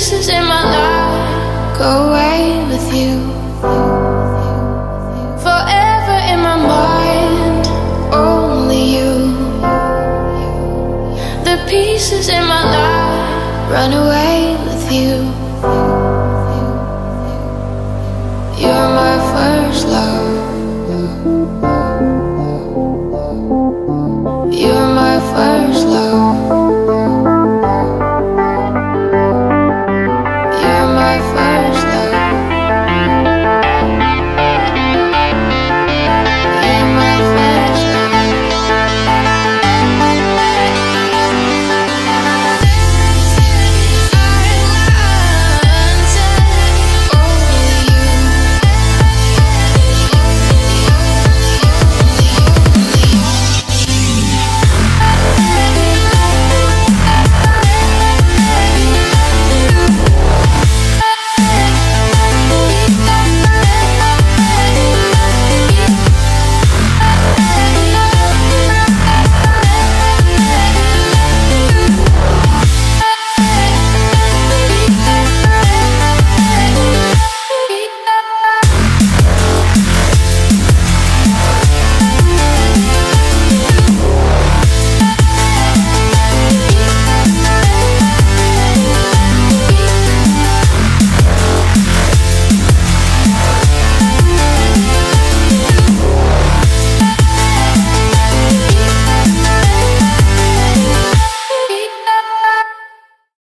pieces in my life go away with you. Forever in my mind, only you. The pieces in my life run away with you.